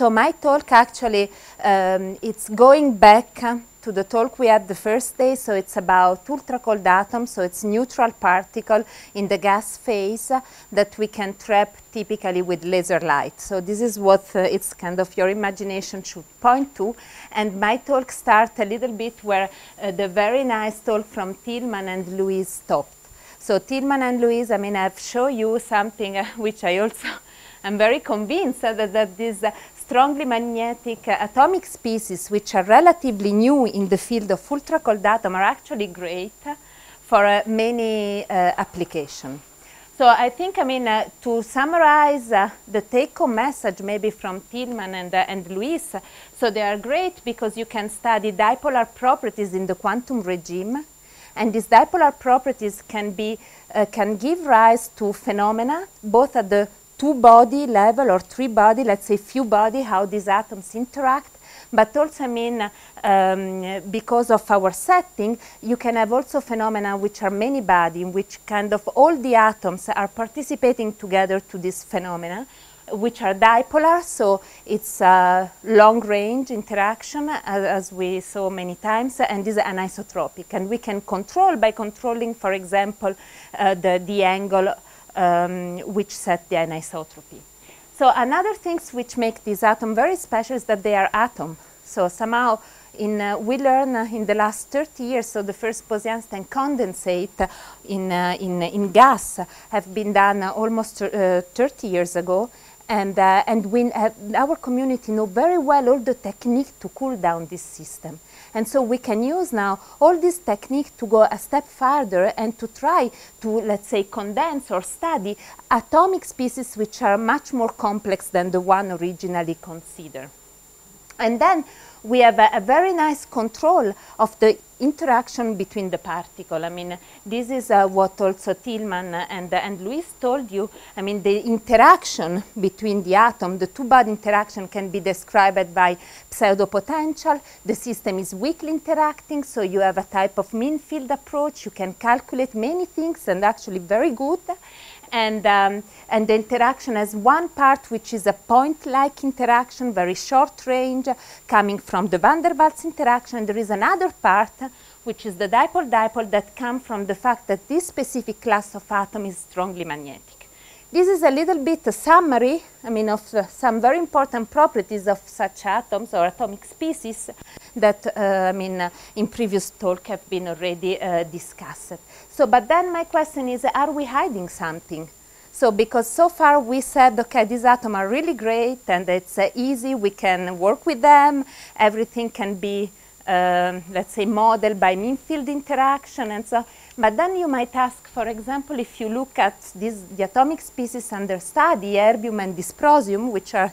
so my talk actually, um, it's going back to the talk we had the first day. So it's about ultra cold atoms. So it's neutral particle in the gas phase uh, that we can trap typically with laser light. So this is what uh, it's kind of your imagination should point to. And my talk starts a little bit where uh, the very nice talk from Tilman and Louise stopped. So Tilman and Louise, I mean, I've shown you something which I also am very convinced that, that this strongly magnetic uh, atomic species, which are relatively new in the field of ultra cold atom, are actually great for uh, many uh, applications. So I think, I mean, uh, to summarize uh, the take-home message maybe from Tilman and, uh, and Louise, so they are great because you can study dipolar properties in the quantum regime, and these dipolar properties can, be, can give rise to phenomena both at the two body level or three body, let's say few body, how these atoms interact. But also, I mean, um, because of our setting, you can have also phenomena which are many body, in which kind of all the atoms are participating together to this phenomena, which are dipolar, so it's a long range interaction, as, as, we saw many times, and is anisotropic. And we can control by controlling, for example, uh, the, the angle um, which set the anisotropy. So another things which make this atom very special is that they are atom. So somehow in, uh, we learn uh, in the last 30 years, so the first Bose-Einstein condensate in, uh, in, in gas have been done almost uh, 30 years ago. And, uh, and we our community know very well all the technique to cool down this system. And so we can use now all this technique to go a step further and to try to, let's say, condense or study atomic species which are much more complex than the one originally considered. And then we have a, a, very nice control of the interaction between the particle. I mean, this is uh, what also Tilman and, and Louise told you. I mean, the interaction between the atom, the two-body interaction can be described by pseudopotential. The system is weakly interacting, so you have a type of mean field approach. You can calculate many things and actually very good and, um, and the interaction has one part which is a point-like interaction, very short range, coming from the van der Waals interaction. There is another part which is the dipole-dipole that comes from the fact that this specific class of atom is strongly magnetic. This is a little bit a summary, I mean, of uh, some very important properties of such atoms or atomic species that, uh, I mean, uh, in previous talk have been already uh, discussed. So, but then my question is, are we hiding something? So, because so far we said, okay, these atoms are really great and it's uh, easy, we can work with them, everything can be, um, let's say, modeled by mean field interaction and so but then you might ask, for example, if you look at these, the atomic species under study, erbium and dysprosium, which are,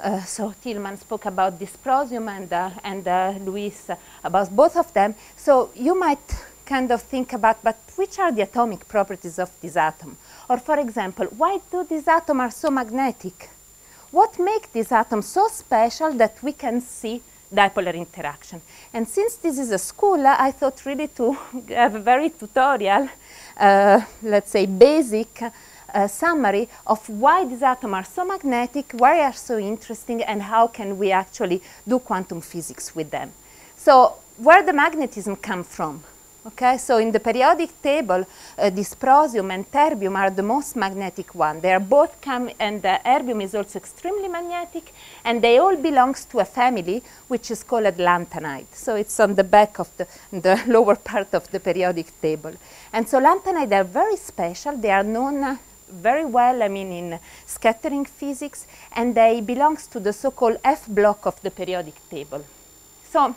uh, so Tilman spoke about dysprosium and, uh, and uh, Louise about both of them. So you might kind of think about, but which are the atomic properties of this atom? Or for example, why do these atoms are so magnetic? What makes these atoms so special that we can see dipolar interaction. And since this is a school, I thought really to have a very tutorial, uh, let's say basic uh, summary of why these atoms are so magnetic, why they are so interesting, and how can we actually do quantum physics with them. So where the magnetism come from? Okay, so in the periodic table, uh, dysprosium and terbium are the most magnetic one. They are both come, and the erbium is also extremely magnetic, and they all belongs to a family which is called lanthanide. So it's on the back of the, the lower part of the periodic table. And so lanthanide are very special. They are known very well, I mean, in scattering physics, and they belongs to the so-called F block of the periodic table. So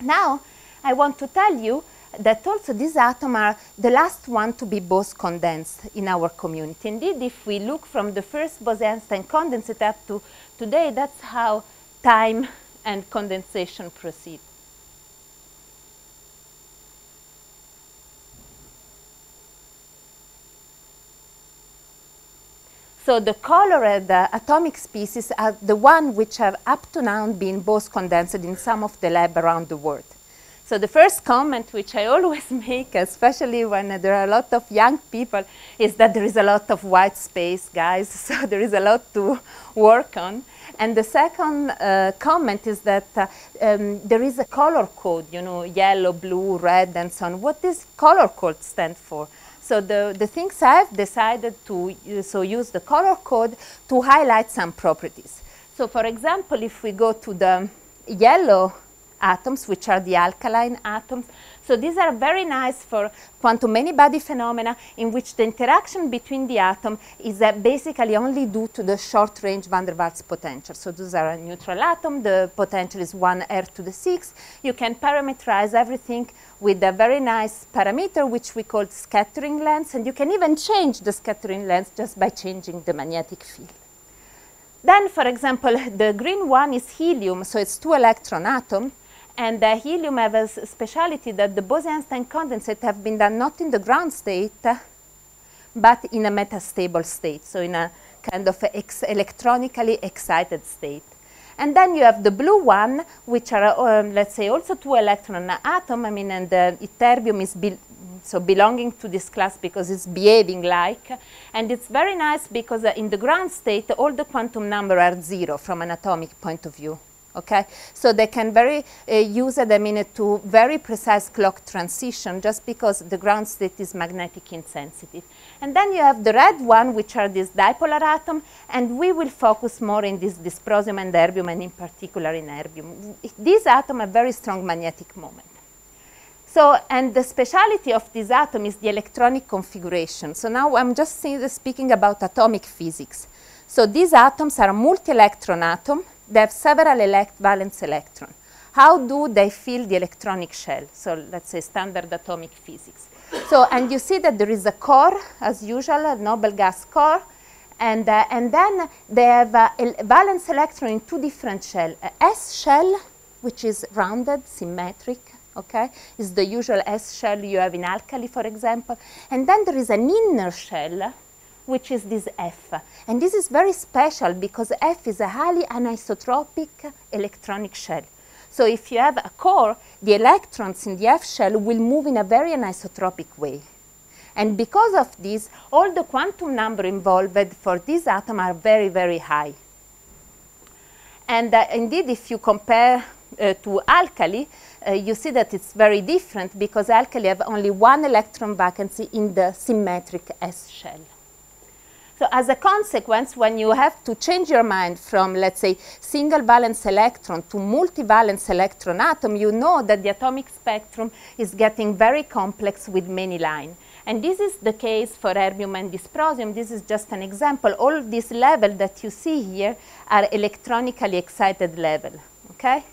now I want to tell you that also these atoms are the last one to be Bose condensed in our community. Indeed, if we look from the first Bose-Einstein condensate up to today, that's how time and condensation proceed. So the colored uh, atomic species are the one which have up to now been Bose condensed in some of the lab around the world. So the first comment which I always make, especially when there are a lot of young people, is that there is a lot of white space, guys. So there is a lot to work on. And the second uh, comment is that uh, um, there is a color code, you know, yellow, blue, red, and so on. What does color code stand for? So the, the things I've decided to so use the color code to highlight some properties. So for example, if we go to the yellow atoms, which are the alkaline atoms, so these are very nice for quantum many-body phenomena in which the interaction between the atom is uh, basically only due to the short-range van der Waals potential. So those are a neutral atom. The potential is 1 r to the 6. You can parameterize everything with a very nice parameter, which we call scattering length. And you can even change the scattering length just by changing the magnetic field. Then, for example, the green one is helium, so it's two electron atom. And the helium has a speciality that the Bose-Einstein condensate have been done not in the ground state, but in a metastable state, so in a kind of ex electronically excited state. And then you have the blue one, which are, um, let's say, also two electron atom. I mean, and the ytterbium is be so belonging to this class because it's behaving like. And it's very nice because uh, in the ground state, all the quantum number are zero from an atomic point of view okay? So they can very uh, use it, I mean, to very precise clock transition just because the ground state is magnetic insensitive. And then you have the red one, which are these dipolar atom, and we will focus more in this dysprosium and erbium, and in particular in erbium. These atoms have very strong magnetic moment. So, and the speciality of this atom is the electronic configuration. So now I'm just speaking about atomic physics. So these atoms are multi-electron atom, they have several elect valence electrons. How do they fill the electronic shell? So let's say standard atomic physics. So, and you see that there is a core, as usual, a noble gas core, and, uh, and then they have a valence electron in two different shells. S shell, which is rounded, symmetric, okay, is the usual S shell you have in alkali, for example. And then there is an inner shell, which is this F. And this is very special because F is a highly anisotropic electronic shell. So if you have a core, the electrons in the F shell will move in a very anisotropic way. And because of this, all the quantum number involved for this atom are very, very high. And uh, indeed, if you compare uh, to alkali, uh, you see that it's very different because alkali have only one electron vacancy in the symmetric S shell. So as a consequence, when you have to change your mind from, let's say, single valence electron to multivalence electron atom, you know that the atomic spectrum is getting very complex with many lines. And this is the case for erbium and dysprosium. This is just an example. All these levels that you see here are electronically excited level, okay?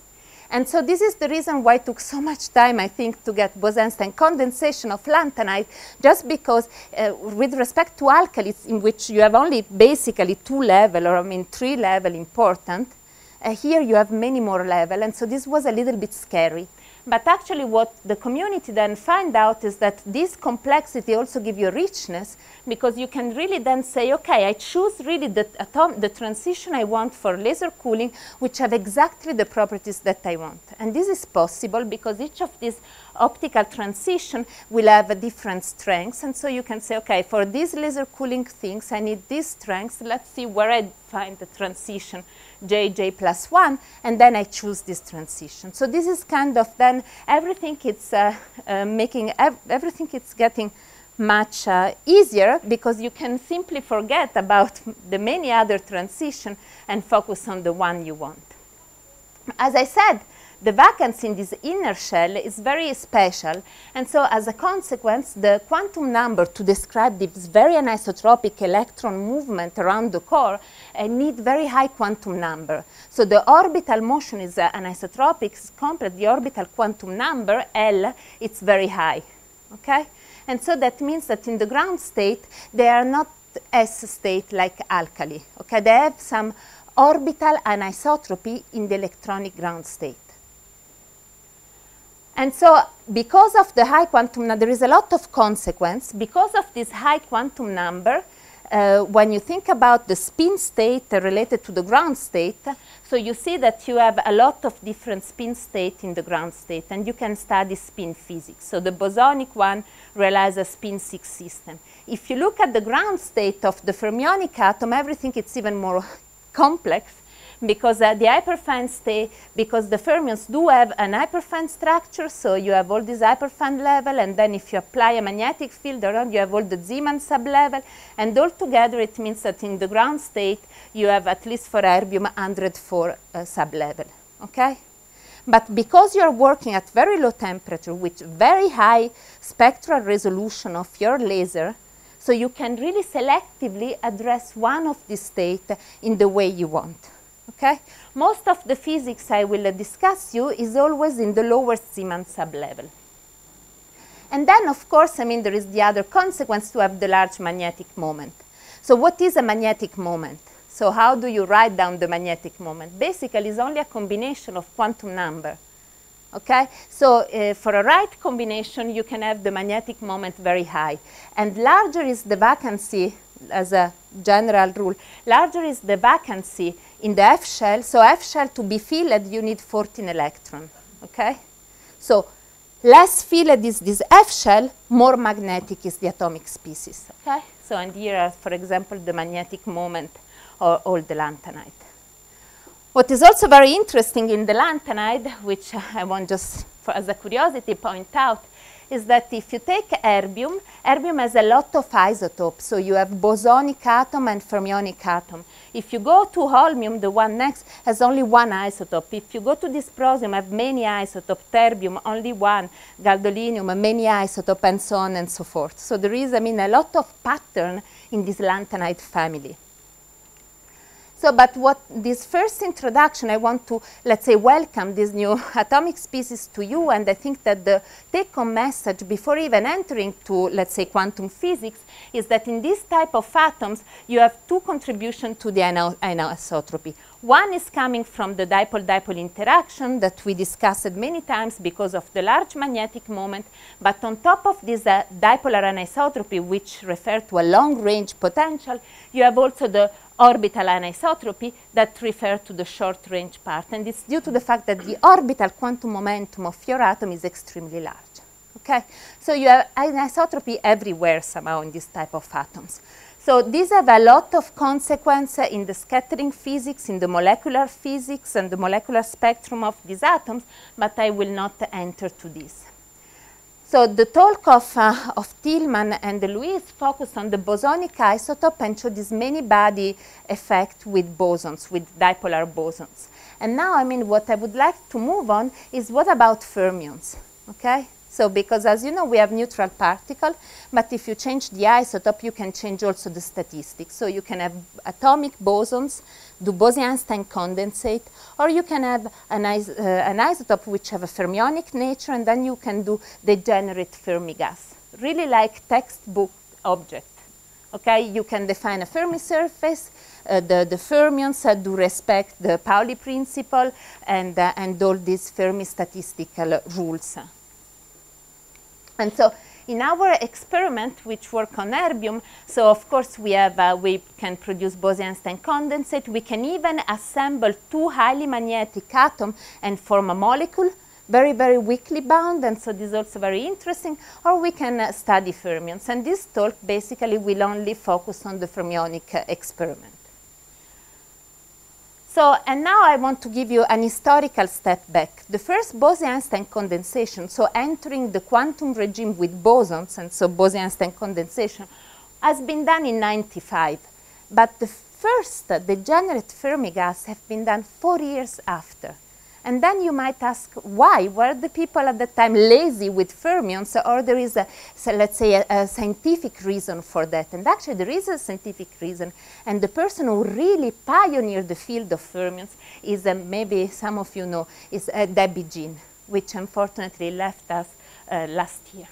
And so this is the reason why it took so much time, I think, to get Bose-Einstein condensation of lanthanide, just because uh, with respect to alkalis, in which you have only basically two level, or I mean three level important, uh, here you have many more level, and so this was a little bit scary. But actually what the community then find out is that this complexity also give you richness because you can really then say, okay, I choose really the, atom the transition I want for laser cooling which have exactly the properties that I want. And this is possible because each of these optical transition will have a different strengths. And so you can say, okay, for these laser cooling things, I need these strengths. Let's see where I find the transition jj plus 1, and then I choose this transition. So this is kind of then everything it's uh, uh, making, ev everything it's getting much uh, easier because you can simply forget about the many other transition and focus on the one you want. As I said, the vacancy in this inner shell is very special. And so as a consequence, the quantum number to describe this very anisotropic electron movement around the core uh, need very high quantum number. So the orbital motion is uh, anisotropic, it's complex. The orbital quantum number, L, it's very high. Okay? And so that means that in the ground state, they are not S state like alkali. Okay? They have some orbital anisotropy in the electronic ground state. And so because of the high quantum number, there is a lot of consequence. Because of this high quantum number, uh, when you think about the spin state uh, related to the ground state, so you see that you have a lot of different spin state in the ground state, and you can study spin physics. So the bosonic one relies a spin 6 system. If you look at the ground state of the fermionic atom, everything is even more complex because uh, the hyperfine state, because the fermions do have an hyperfine structure, so you have all this hyperfine level, and then if you apply a magnetic field around, you have all the Zeeman sublevel, and altogether it means that in the ground state, you have at least for erbium 104 uh, sublevel, okay? But because you're working at very low temperature with very high spectral resolution of your laser, so you can really selectively address one of these states in the way you want. Okay? Most of the physics I will discuss you is always in the lower Zeeman sublevel. And then, of course, I mean, there is the other consequence to have the large magnetic moment. So what is a magnetic moment? So how do you write down the magnetic moment? Basically, it's only a combination of quantum number. Okay? So uh, for a right combination, you can have the magnetic moment very high. And larger is the vacancy, as a general rule, larger is the vacancy in the F shell. So F shell to be filled, you need 14 electrons. Okay? So less filled is this F shell, more magnetic is the atomic species. Okay? So and here are, for example, the magnetic moment or all the lanthanide. What is also very interesting in the lanthanide, which I want just for, as a curiosity point out, is that if you take erbium, erbium has a lot of isotopes. So you have bosonic atom and fermionic atom. If you go to holmium, the one next has only one isotope. If you go to dysprosium, have many isotopes, terbium, only one, gadolinium, many isotopes, and so on and so forth. So there is, I mean, a lot of pattern in this lanthanide family. So, but what this first introduction, I want to, let's say, welcome this new atomic species to you, and I think that the take-home message before even entering to, let's say, quantum physics, is that in this type of atoms, you have two contributions to the anisotropy. One is coming from the dipole-dipole interaction that we discussed many times because of the large magnetic moment, but on top of this uh, dipolar anisotropy, which refers to a long-range potential, you have also the orbital anisotropy that refer to the short-range part. And it's due to the fact that the orbital quantum momentum of your atom is extremely large. Okay? So you have anisotropy everywhere somehow in this type of atoms. So these have a lot of consequence in the scattering physics, in the molecular physics, and the molecular spectrum of these atoms, but I will not enter to this. So the talk of, uh, of Tilman and Louise focused on the bosonic isotope and showed this many body effect with bosons, with dipolar bosons. And now, I mean, what I would like to move on is what about fermions, okay? So because as you know, we have neutral particle, but if you change the isotope, you can change also the statistics. So you can have atomic bosons, do Bose-Einstein condensate, or you can have an, is uh, an, isotope which have a fermionic nature, and then you can do degenerate Fermi gas, really like textbook object. Okay, you can define a Fermi surface, uh, the, the fermions uh, do respect the Pauli principle and, uh, and all these Fermi statistical rules. And so in our experiment, which work on erbium, so of course we have, uh, we can produce Bose-Einstein condensate. We can even assemble two highly magnetic atoms and form a molecule, very, very weakly bound, and so this is also very interesting. Or we can uh, study fermions. And this talk basically will only focus on the fermionic uh, experiment. So, and now I want to give you an historical step back. The first Bose-Einstein condensation, so entering the quantum regime with bosons, and so Bose-Einstein condensation, has been done in 95. But the first degenerate Fermi gas have been done four years after. And then you might ask, why? Were the people at that time lazy with fermions, or there is, a, so let's say, a, a, scientific reason for that? And actually, there is a scientific reason. And the person who really pioneered the field of fermions is, uh, maybe some of you know, is uh, Debbie Jin, which unfortunately left us uh, last year.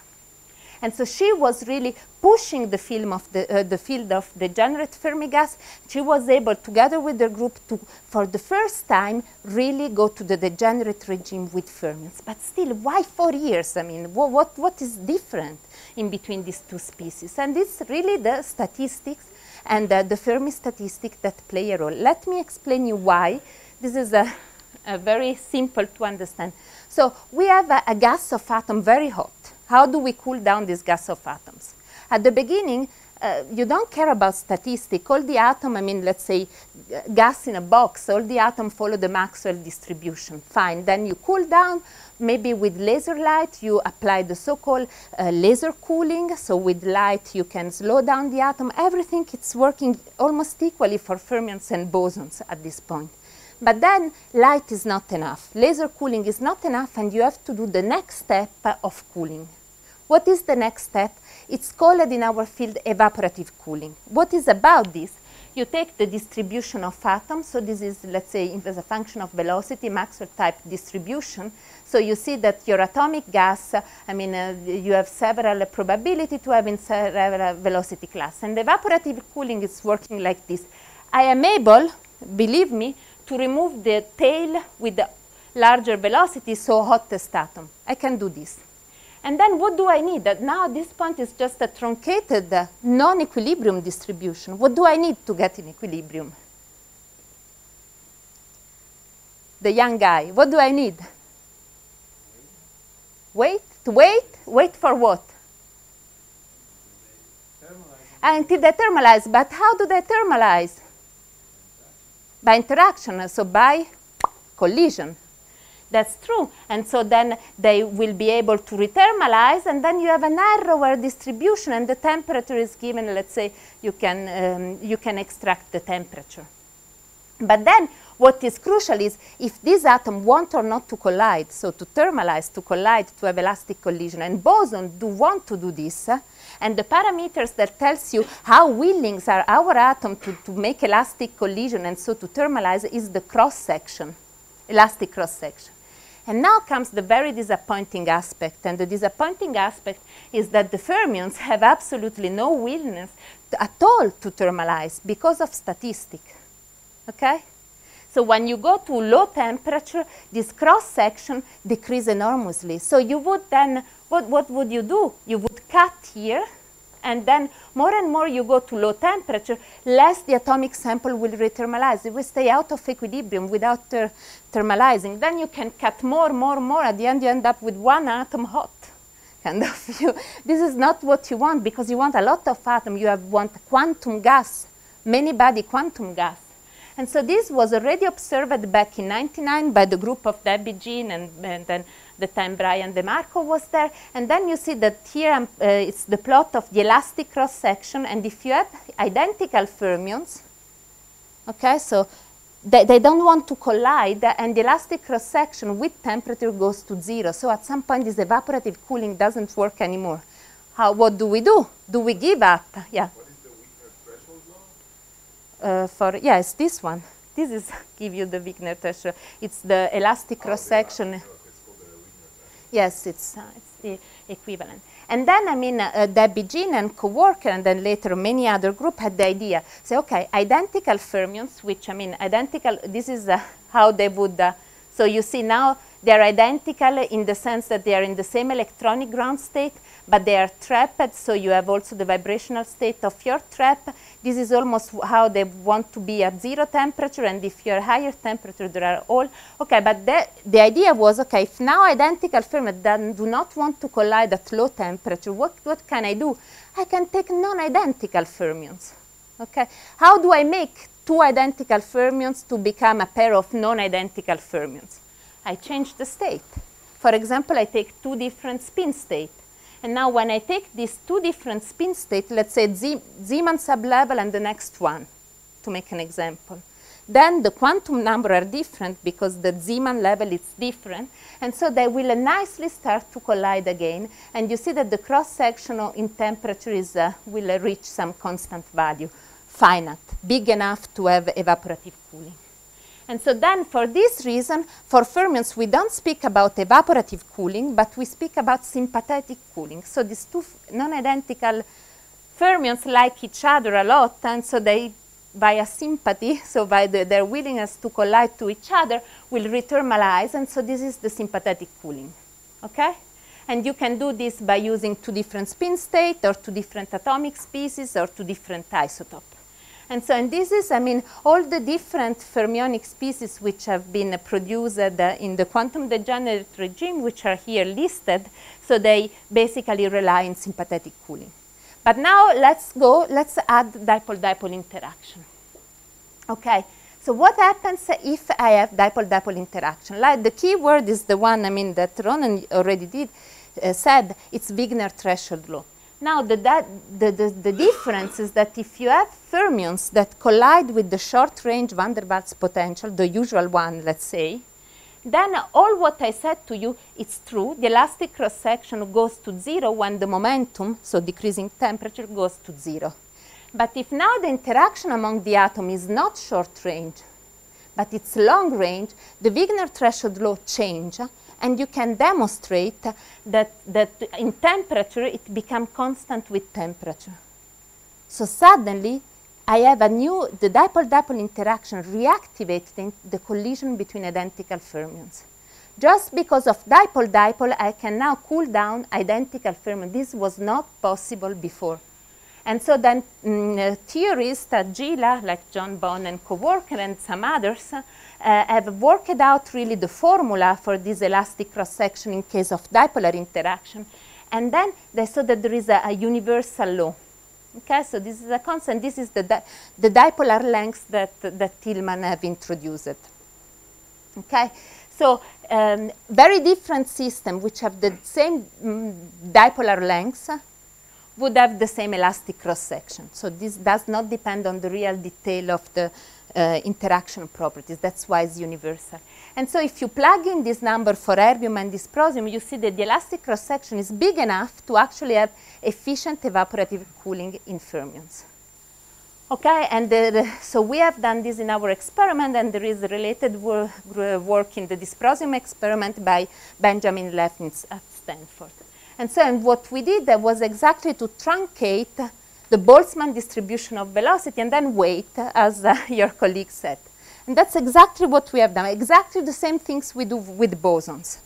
And so she was really pushing the, film of the, uh, the field of degenerate Fermi gas. She was able, together with the group, to, for the first time, really go to the degenerate regime with fermions. But still, why four years? I mean, what, what, what is different in between these two species? And it's really the statistics and uh, the Fermi statistic that play a role. Let me explain you why. This is a, a very simple to understand. So we have a, a gas of atom very hot how do we cool down this gas of atoms? At the beginning, uh, you don't care about statistics. All the atom, I mean, let's say uh, gas in a box, all the atom follow the Maxwell distribution. Fine. Then you cool down. Maybe with laser light, you apply the so-called uh, laser cooling. So with light, you can slow down the atom. Everything, it's working almost equally for fermions and bosons at this point. But then light is not enough. Laser cooling is not enough, and you have to do the next step of cooling. What is the next step? It's called in our field evaporative cooling. What is about this? You take the distribution of atoms, so this is, let's say, as a function of velocity, Maxwell type distribution. So you see that your atomic gas, I mean, uh, you have several uh, probability to have in several velocity class. And evaporative cooling is working like this. I am able, believe me, to remove the tail with the larger velocity, so hottest atom. I can do this. And then what do I need? That now this point is just a truncated uh, non-equilibrium distribution. What do I need to get in equilibrium? The young guy. What do I need? Wait? To wait? Wait for what? Until they thermalize. But how do they thermalize? By interaction, so by collision. That's true. And so then they will be able to rethermalize, and then you have a narrower distribution, and the temperature is given, let's say, you can, um, you can extract the temperature. But then what is crucial is if these atoms want or not to collide, so to thermalize, to collide, to have elastic collision, and bosons do want to do this, uh, and the parameters that tells you how willing are our atom to, to make elastic collision and so to thermalize is the cross-section, elastic cross-section. And now comes the very disappointing aspect. And the disappointing aspect is that the fermions have absolutely no willingness to, at all to thermalize because of statistics. Okay? So when you go to low temperature, this cross-section decrease enormously. So you would then, what, what would you do? You would cut here and then more and more you go to low temperature, less the atomic sample will rethermalize. It will stay out of equilibrium without ter thermalizing. Then you can cut more, more, more. At the end, you end up with one atom hot. Kind of. You, this is not what you want because you want a lot of atom. You have, want quantum gas, many body quantum gas. And so this was already observed back in 99 by the group of Debbie Jin and, and then the time Brian DeMarco was there. And then you see that here um, uh, it's the plot of the elastic cross-section. And if you have identical fermions, okay, so they, they don't want to collide, and the elastic cross-section with temperature goes to zero. So at some point, this evaporative cooling doesn't work anymore. How, what do we do? Do we give up? Yeah. What is the Wigner threshold law? Uh, for yes, this one. This is give you the Wigner threshold. It's the elastic cross-section. It's called the Wigner threshold. Yes, it's, uh, it's equivalent. And then, I mean, uh, Debbie Jin and co-worker, and then later many other group had the idea. Say, okay, identical fermions, which, I mean, identical, this is uh, how they would, uh, so you see now they're identical in the sense that they are in the same electronic ground state, but they are trapped, so you have also the vibrational state of your trap. This is almost how they want to be at zero temperature, and if you're higher temperature, there are all. Okay, but the, the idea was, okay, if now identical fermions then do not want to collide at low temperature, what, what can I do? I can take non-identical fermions. Okay, how do I make two identical fermions to become a pair of non-identical fermions? I change the state. For example, I take two different spin states. And now when I take these two different spin states, let's say Zeeman sublevel and the next one, to make an example, then the quantum number are different because the Zeeman level is different. And so they will nicely start to collide again. And you see that the cross-sectional in temperature is, uh, will uh, reach some constant value, finite, big enough to have evaporative cooling. And so then for this reason, for fermions, we don't speak about evaporative cooling, but we speak about sympathetic cooling. So these two non-identical fermions like each other a lot, and so they, via sympathy, so by the, their willingness to collide to each other, will rethermalize, and so this is the sympathetic cooling, okay? And you can do this by using two different spin states, or two different atomic species, or two different isotopes. And so, and this is, I mean, all the different fermionic species which have been produced uh, in the quantum degenerate regime, which are here listed, so they basically rely on sympathetic cooling. But now let's go, let's add dipole-dipole interaction. Okay, so what happens if I have dipole-dipole interaction? Like the key word is the one, I mean, that Ronan already did, uh, said, it's Wigner threshold law. Now, the, the, the, the, difference is that if you have fermions that collide with the short-range van der Waals potential, the usual one, let's say, then all what I said to you is true. The elastic cross-section goes to zero when the momentum, so decreasing temperature, goes to zero. But if now the interaction among the atom is not short range, but it's long range, the Wigner threshold law change, and you can demonstrate that, that in temperature it becomes constant with temperature. So suddenly I have a new, the dipole-dipole interaction reactivated the collision between identical fermions. Just because of dipole-dipole, I can now cool down identical fermions. This was not possible before. And so then mm, uh, theorists at JILA, like John Bohn and co-worker and some others, uh, have worked out really the formula for this elastic cross-section in case of dipolar interaction. And then they saw that there is a, a universal law Okay, so this is a constant. This is the, di the dipolar length that, that Tilman have introduced. Okay, so um, very different system which have the same mm, dipolar lengths would have the same elastic cross section. So this does not depend on the real detail of the uh, interaction properties. That's why it's universal. And so if you plug in this number for erbium and dysprosium, you see that the elastic cross-section is big enough to actually have efficient evaporative cooling in fermions. Okay, and the, so we have done this in our experiment, and there is related wor work in the dysprosium experiment by Benjamin Lefnitz at Stanford. And so and what we did was exactly to truncate the Boltzmann distribution of velocity and then wait, as uh, your colleague said. And that's exactly what we have done, exactly the same things we do with bosons.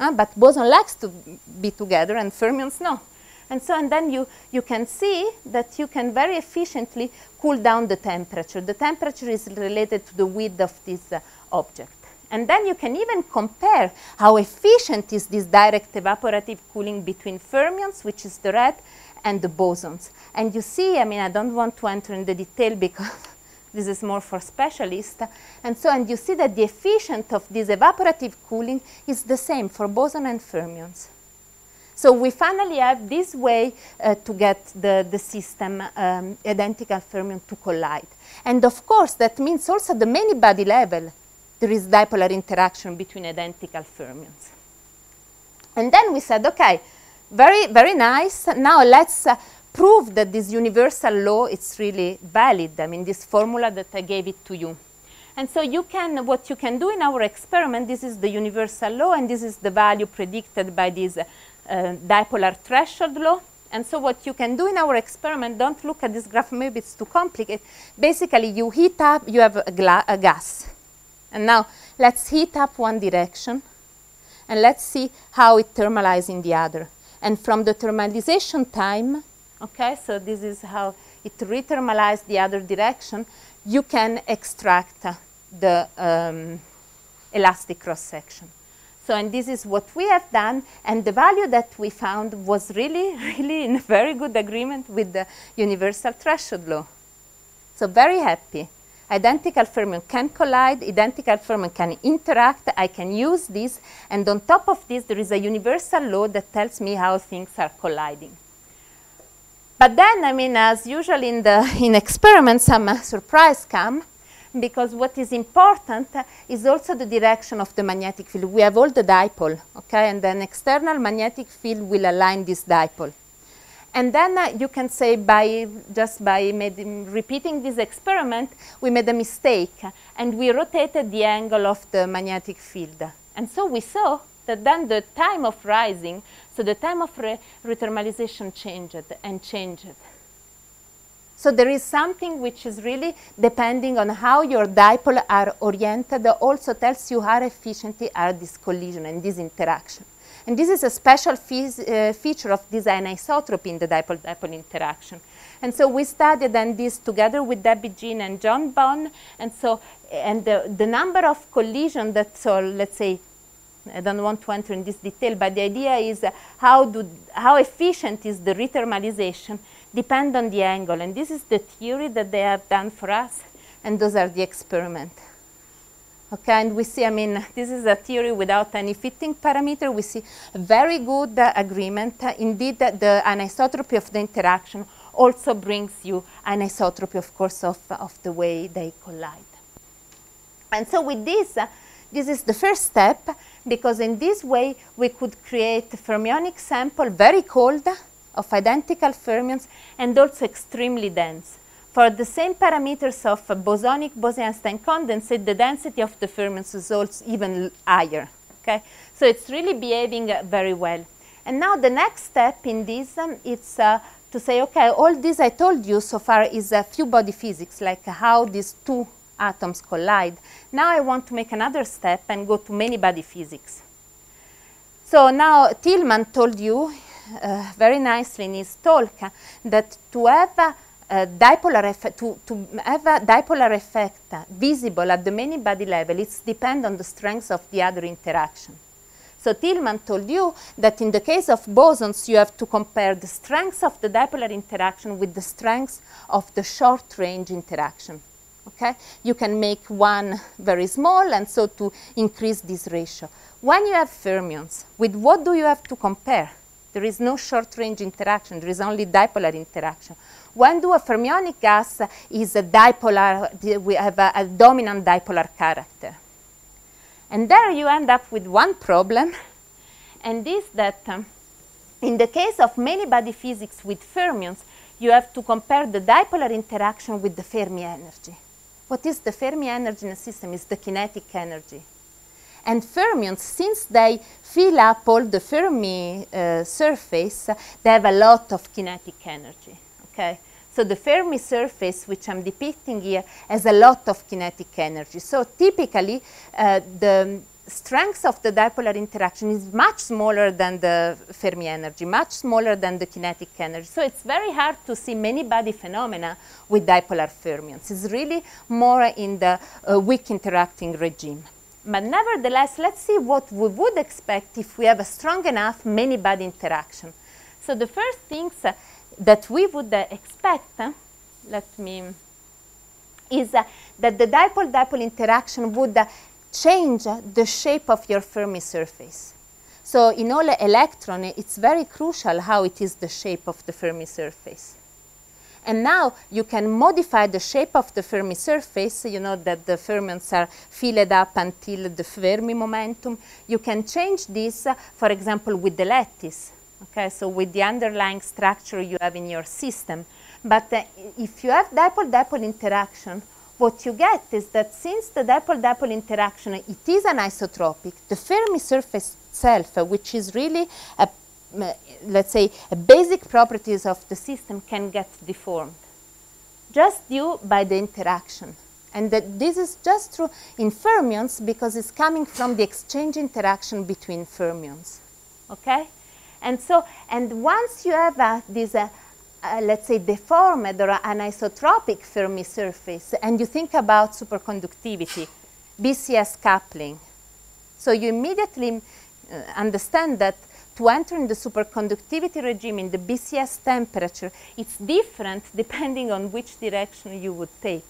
Uh, but boson likes to be together and fermions no. And so, and then you, you can see that you can very efficiently cool down the temperature. The temperature is related to the width of this uh, object. And then you can even compare how efficient is this direct evaporative cooling between fermions, which is the red, and the bosons. And you see, I mean, I don't want to enter in the detail because this is more for specialists. And so, and you see that the efficient of this evaporative cooling is the same for boson and fermions. So we finally have this way uh, to get the, the system um, identical fermion to collide. And of course, that means also the many body level, there is dipolar interaction between identical fermions. And then we said, okay, very, very nice. Now let's uh, prove that this universal law is really valid. I mean, this formula that I gave it to you. And so you can, what you can do in our experiment, this is the universal law, and this is the value predicted by this uh, dipolar threshold law. And so what you can do in our experiment, don't look at this graph, maybe it's too complicated. Basically, you heat up, you have a, a gas. And now let's heat up one direction, and let's see how it thermalizes in the other. And from the thermalization time, okay, so this is how it rethermalizes the other direction, you can extract uh, the um, elastic cross-section. So, and this is what we have done, and the value that we found was really, really in very good agreement with the universal threshold law. So very happy identical fermion can collide, identical fermion can interact, I can use this, and on top of this, there is a universal law that tells me how things are colliding. But then, I mean, as usual in, the, in experiments, some uh, surprise come, because what is important is also the direction of the magnetic field. We have all the dipole, okay, and then external magnetic field will align this dipole. And then uh, you can say by just by repeating this experiment, we made a mistake and we rotated the angle of the magnetic field. And so we saw that then the time of rising, so the time of re rethermalization changed and changed. So there is something which is really depending on how your dipole are oriented, also tells you how efficiently are this collision and this interaction. And this is a special uh, feature of this anisotropy in the dipole-dipole interaction. And so we studied then this together with Debbie Jin and John Bohn. And so, and the, the number of collisions that, so let's say, I don't want to enter in this detail, but the idea is uh, how, do, how efficient is the rethermalization depend on the angle. And this is the theory that they have done for us, and those are the experiment. Okay, and we see, I mean, this is a theory without any fitting parameter. We see very good uh, agreement. Uh, indeed, uh, the anisotropy of the interaction also brings you anisotropy, of course, of, of the way they collide. And so with this, uh, this is the first step, because in this way we could create a fermionic sample, very cold, of identical fermions, and also extremely dense. For the same parameters of bosonic Bose-Einstein condensate, the density of the fermions is also even higher. Okay? So it's really behaving uh, very well. And now the next step in this um, is uh, to say, okay, all this I told you so far is a few body physics, like how these two atoms collide. Now I want to make another step and go to many body physics. So now Tilman told you uh, very nicely in his talk that to have a dipolar effect, to, to have a dipolar effect visible at the many body level, it depends on the strength of the other interaction. So Tilman told you that in the case of bosons, you have to compare the strength of the dipolar interaction with the strength of the short-range interaction. Okay? You can make one very small, and so to increase this ratio. When you have fermions, with what do you have to compare? There is no short-range interaction. There is only dipolar interaction. When do a fermionic gas is a dipolar, we have a, a dominant dipolar character. And there you end up with one problem, and this that um, in the case of many body physics with fermions, you have to compare the dipolar interaction with the Fermi energy. What is the Fermi energy in a system? Is the kinetic energy. And fermions, since they fill up all the Fermi uh, surface, they have a lot of kinetic energy. Okay? So the Fermi surface, which I'm depicting here, has a lot of kinetic energy. So typically, uh, the strength of the dipolar interaction is much smaller than the Fermi energy, much smaller than the kinetic energy. So it's very hard to see many body phenomena with dipolar fermions. It's really more in the uh, weak interacting regime. But nevertheless, let's see what we would expect if we have a strong enough many body interaction. So the first things uh, that we would uh, expect, let me, is uh, that the dipole-dipole interaction would uh, change the shape of your Fermi surface. So in all electron, it's very crucial how it is the shape of the Fermi surface. And now you can modify the shape of the Fermi surface, you know that the fermions are filled up until the Fermi momentum. You can change this, uh, for example, with the lattice okay, so with the underlying structure you have in your system. But uh, if you have dipole-dipole interaction, what you get is that since the dipole-dipole interaction, it is anisotropic, the Fermi surface itself, uh, which is really, a, uh, let's say, a basic properties of the system can get deformed, just due by the interaction. And that this is just true in fermions because it's coming from the exchange interaction between fermions. Okay? And so, and once you have uh, this, uh, uh, let's say, deformed or anisotropic Fermi surface, and you think about superconductivity, BCS coupling, so you immediately uh, understand that to enter in the superconductivity regime in the BCS temperature, it's different depending on which direction you would take.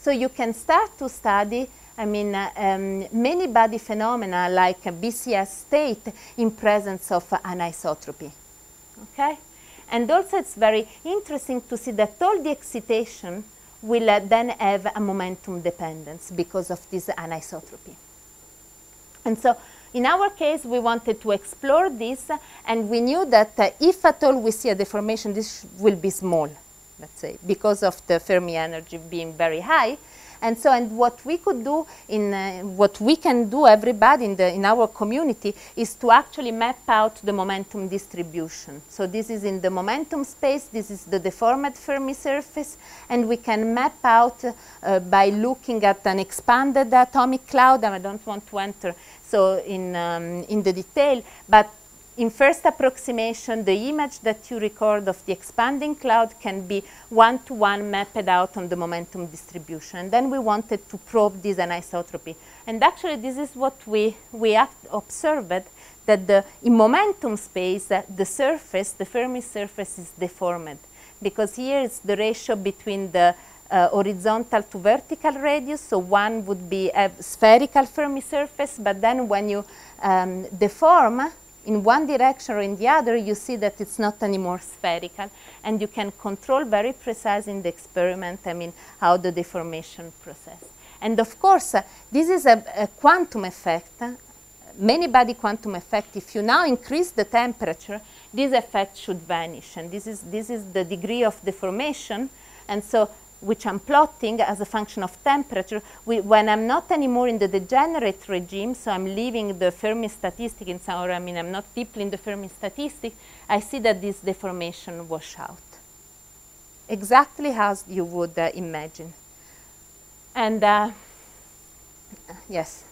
So you can start to study I mean, uh, um, many body phenomena like a BCS state in presence of anisotropy. Okay? And also it's very interesting to see that all the excitation will uh, then have a momentum dependence because of this anisotropy. And so in our case, we wanted to explore this, uh, and we knew that uh, if at all we see a deformation, this will be small, let's say, because of the Fermi energy being very high. And so, and what we could do in, uh, what we can do, everybody in, the, in our community, is to actually map out the momentum distribution. So this is in the momentum space, this is the deformed Fermi surface, and we can map out uh, by looking at an expanded atomic cloud, and I don't want to enter so in, um, in the detail, but in first approximation, the image that you record of the expanding cloud can be one-to-one -one mapped out on the momentum distribution. And then we wanted to probe this anisotropy. And actually, this is what we, we observed, that the, in momentum space, uh, the surface, the Fermi surface is deformed. because here it's the ratio between the uh, horizontal to vertical radius. So one would be a spherical Fermi surface, but then when you um, deform in one direction or in the other, you see that it's not anymore spherical. And you can control very precise in the experiment, I mean, how the deformation process. And of course, uh, this is a, a quantum effect, uh, many body quantum effect. If you now increase the temperature, this effect should vanish. And this is, this is the degree of deformation. And so which I'm plotting as a function of temperature, we, when I'm not anymore in the degenerate regime, so I'm leaving the Fermi statistic in some, or I mean, I'm not deeply in the Fermi statistic, I see that this deformation wash out. Exactly as you would uh, imagine. And uh, yes.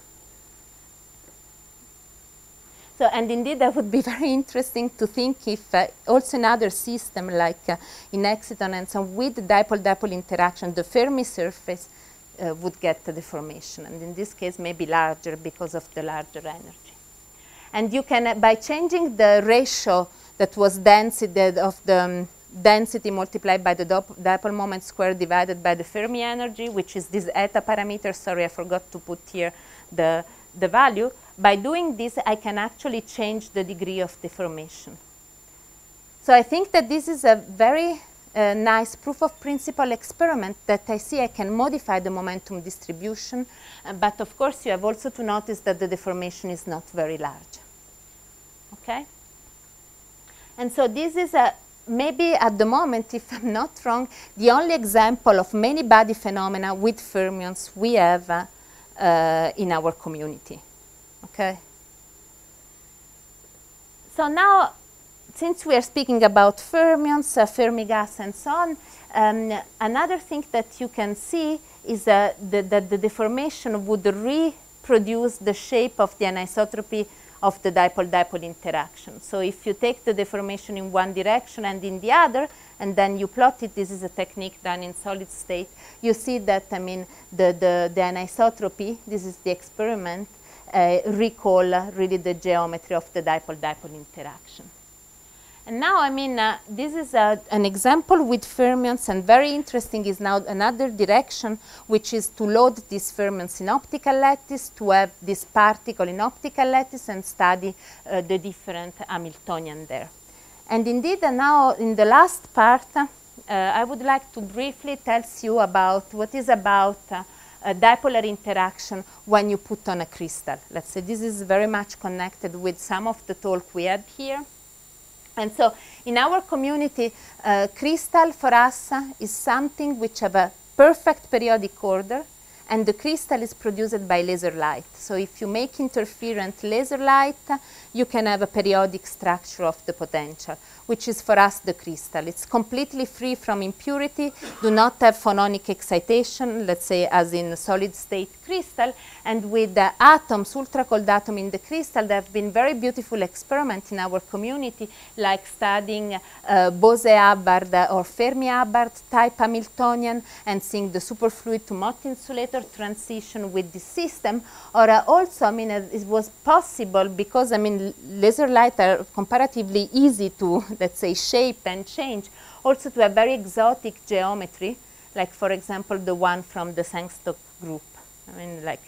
So, and indeed, that would be very interesting to think if uh, also another system like uh, in exciton and so with dipole-dipole interaction, the Fermi surface uh, would get the deformation. And in this case, maybe larger because of the larger energy. And you can, uh, by changing the ratio that was density of the um, density multiplied by the dipole moment squared divided by the Fermi energy, which is this eta parameter. Sorry, I forgot to put here the, the value by doing this, I can actually change the degree of deformation. So I think that this is a very uh, nice proof of principle experiment that I see I can modify the momentum distribution. Uh, but of course, you have also to notice that the deformation is not very large. Okay? And so this is a, maybe at the moment, if I'm not wrong, the only example of many body phenomena with fermions we have uh, uh in our community. Okay. So now, since we are speaking about fermions, uh, Fermi gas, and so on, um, another thing that you can see is uh, the, that the deformation would reproduce the shape of the anisotropy of the dipole-dipole interaction. So if you take the deformation in one direction and in the other, and then you plot it, this is a technique done in solid state, you see that, I mean, the, the, the anisotropy, this is the experiment, uh, recall really the geometry of the dipole-dipole interaction. And now, I mean, uh, this is a, an example with fermions, and very interesting is now another direction, which is to load these fermions in optical lattice, to have this particle in optical lattice and study uh, the different Hamiltonian there. And indeed, uh, now in the last part, uh, I would like to briefly tell you about what is about uh, a dipolar interaction when you put on a crystal. Let's say this is very much connected with some of the talk we had here. And so in our community, uh, crystal for us is something which have a perfect periodic order and the crystal is produced by laser light. So if you make interferent laser light, you can have a periodic structure of the potential which is for us the crystal. It's completely free from impurity, do not have phononic excitation, let's say as in solid state crystal, and with the atoms, ultra cold atom in the crystal, there have been very beautiful experiments in our community, like studying uh, Bose-Hubbard or Fermi-Hubbard type Hamiltonian and seeing the superfluid to Mott insulator transition with this system. Or uh, also, I mean, uh, it was possible because, I mean, laser light are comparatively easy to let's say, shape and change, also to a very exotic geometry, like, for example, the one from the Sengstock group. I mean, like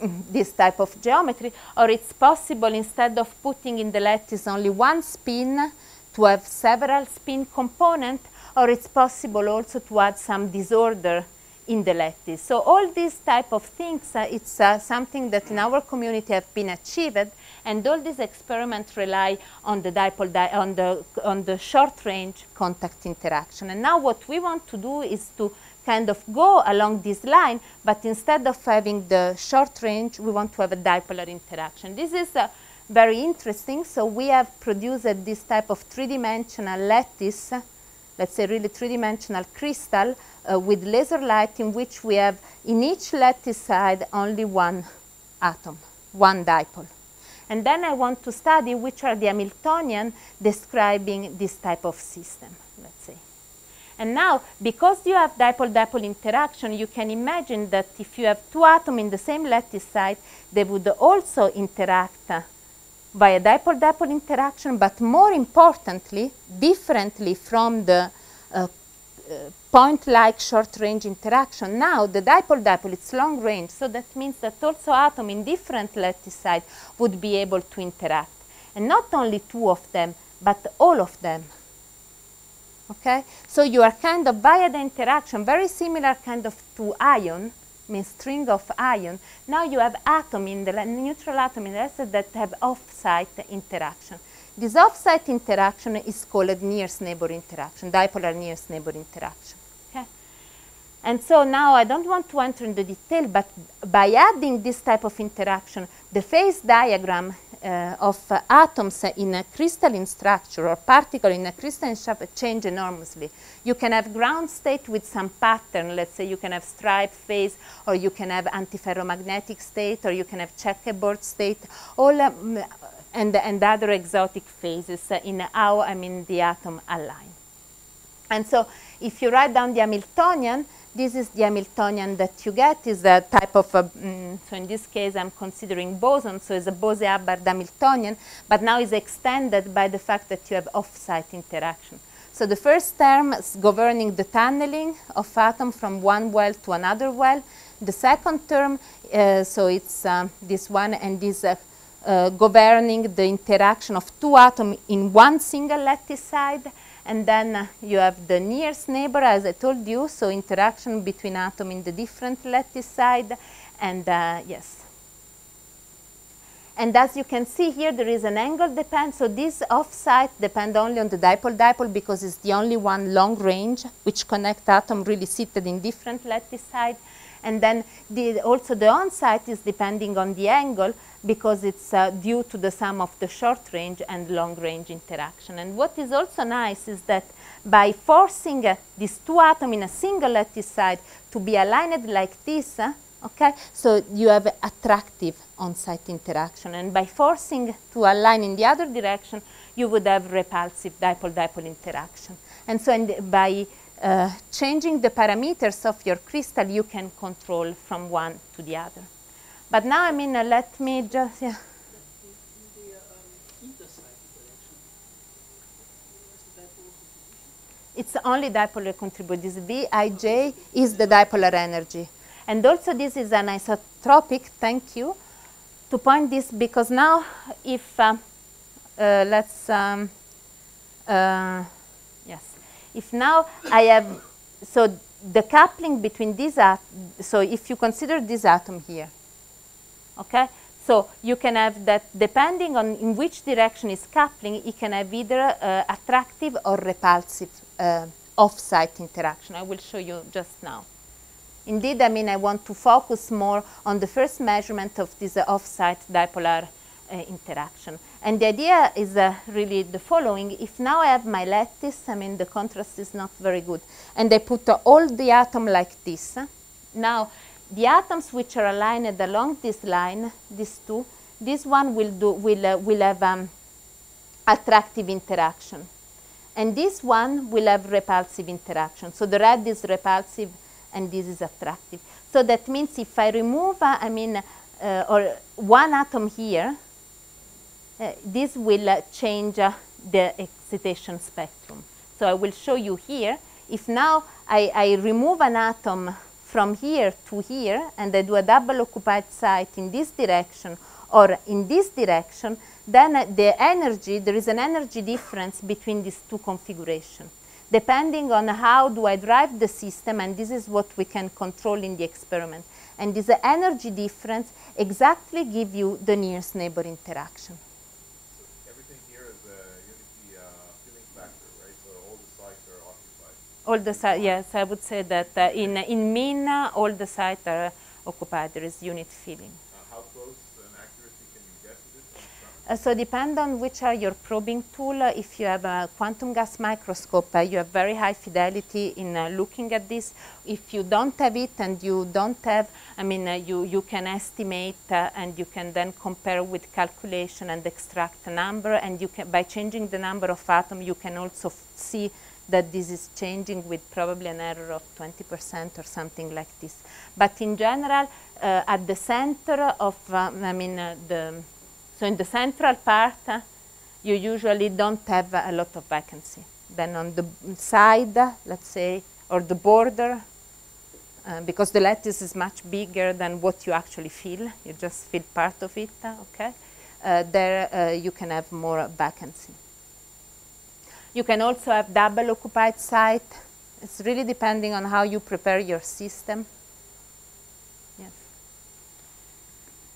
this type of geometry, or it's possible instead of putting in the lattice only one spin to have several spin components, or it's possible also to add some disorder in the lattice. So all these type of things, uh, it's uh, something that in our community have been achieved, and all these experiments rely on the dipole, di on the on the short range contact interaction. And now what we want to do is to kind of go along this line, but instead of having the short range, we want to have a dipolar interaction. This is uh, very interesting. So we have produced this type of three-dimensional lattice, let's say really three-dimensional crystal uh, with laser light in which we have in each lattice side only one atom, one dipole. And then I want to study which are the Hamiltonian describing this type of system, let's say. And now, because you have dipole-dipole interaction, you can imagine that if you have two atoms in the same lattice site, they would also interact by a dipole-dipole interaction, but more importantly, differently from the uh, point-like short-range interaction. Now the dipole-dipole, it's long-range, so that means that also atoms in different lattice sites would be able to interact. And not only two of them, but all of them. Okay? So you are kind of via the interaction, very similar kind of to ion, means string of ion. Now you have atom in the neutral atom in the acid that have off-site interaction. This off-site interaction is called nearest neighbor interaction, dipolar nearest neighbor interaction. Okay? And so now I don't want to enter into detail, but by adding this type of interaction, the phase diagram of uh, atoms in a crystalline structure or particle in a crystalline structure change enormously. You can have ground state with some pattern. Let's say you can have stripe phase, or you can have antiferromagnetic state, or you can have checkerboard state. All um, and, and other exotic phases in how I mean the atom align. And so if you write down the Hamiltonian, this is the Hamiltonian that you get is a type of, a, mm, so in this case I'm considering boson, so it's a Bose-Hubbard Hamiltonian, but now it's extended by the fact that you have off-site interaction. So the first term is governing the tunneling of atom from one well to another well. The second term, uh, so it's uh, this one and this uh, uh, governing the interaction of two atoms in one single lattice side. And then you have the nearest neighbor, as I told you, so interaction between atoms in the different lattice side. And uh, yes. And as you can see here, there is an angle depend. So this offsite depend only on the dipole-dipole because it's the only one long range which connect atom really seated in different lattice side. And then the, also the on-site is depending on the angle because it's uh, due to the sum of the short range and long range interaction. And what is also nice is that by forcing uh, these two atoms in a single lattice side to be aligned like this, uh, okay, so you have attractive on-site interaction. And by forcing to align in the other direction, you would have repulsive dipole-dipole interaction. And so by uh, changing the parameters of your crystal, you can control from one to the other. But now, I mean, uh, let me just, yeah. It's only dipolar contribute. This Vij is the dipolar energy. And also this is an isotropic, thank you, to point this because now if, uh, uh, let's, um, if now I have, so the coupling between these, so if you consider this atom here, okay? So you can have that depending on in which direction is coupling, it can have either uh, attractive or repulsive uh, off-site interaction. I will show you just now. Indeed, I mean, I want to focus more on the first measurement of this uh, off-site dipolar interaction. And the idea is uh, really the following. If now I have my lattice, I mean, the contrast is not very good, and I put uh, all the atom like this. Now, the atoms which are aligned along this line, these two, this one will, do, will, uh, will have um, attractive interaction. And this one will have repulsive interaction. So the red is repulsive and this is attractive. So that means if I remove, uh, I mean, uh, or one atom here, uh, this will uh, change uh, the excitation spectrum. So I will show you here. If now I, I, remove an atom from here to here and I do a double occupied site in this direction or in this direction, then the energy, there is an energy difference between these two configurations. Depending on how do I drive the system, and this is what we can control in the experiment. And this energy difference exactly give you the nearest neighbor interaction. All the sites, yes, I would say that uh, in, in mean, uh, all the sites are occupied. There is unit filling. Uh, how close accuracy can you get to this? Uh, so depend on which are your probing tool. Uh, if you have a quantum gas microscope, uh, you have very high fidelity in looking at this. If you don't have it and you don't have, I mean, you, you can estimate and you can then compare with calculation and extract a number. And you can, by changing the number of atoms, you can also see that this is changing with probably an error of 20% or something like this. But in general, uh, at the center of, uh, I mean, uh, the, so in the central part, uh, you usually don't have a lot of vacancy. Then on the side, let's say, or the border, uh, because the lattice is much bigger than what you actually feel. You just feel part of it, uh, okay? There you can have more vacancy. You can also have double occupied site. It's really depending on how you prepare your system. Yes.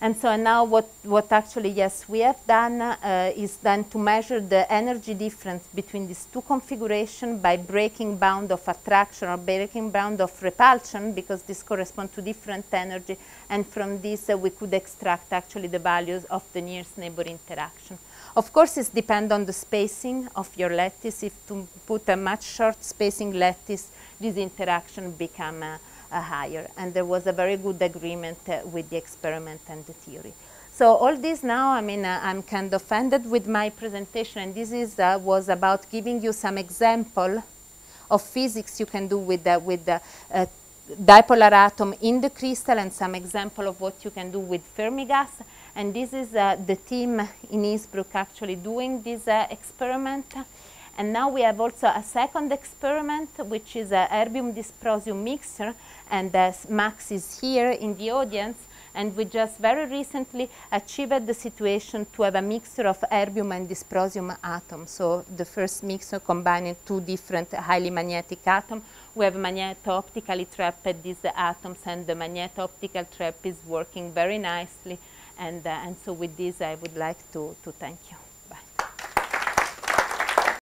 And so now what, what actually, yes, we have done uh, is then to measure the energy difference between these two configurations by breaking bound of attraction or breaking bound of repulsion because this corresponds to different energy. And from this uh, we could extract actually the values of the nearest neighbor interaction. Of course, it depends on the spacing of your lattice. If to put a much short spacing lattice, this interaction become uh, uh, higher. And there was a very good agreement uh, with the experiment and the theory. So all this now, I mean, uh, I'm kind of ended with my presentation, and this is uh, was about giving you some example of physics you can do with the, with the uh, dipolar atom in the crystal and some example of what you can do with Fermi gas. And this is uh, the team in Innsbruck actually doing this uh, experiment. And now we have also a second experiment, which is a erbium dysprosium mixture. And uh, Max is here in the audience. And we just very recently achieved the situation to have a mixture of erbium and dysprosium atoms. So the first mixture combining two different highly magnetic atoms. We have magneto-optically trapped these atoms, and the magneto-optical trap is working very nicely. And, uh, and so with this, I would like to, to thank you.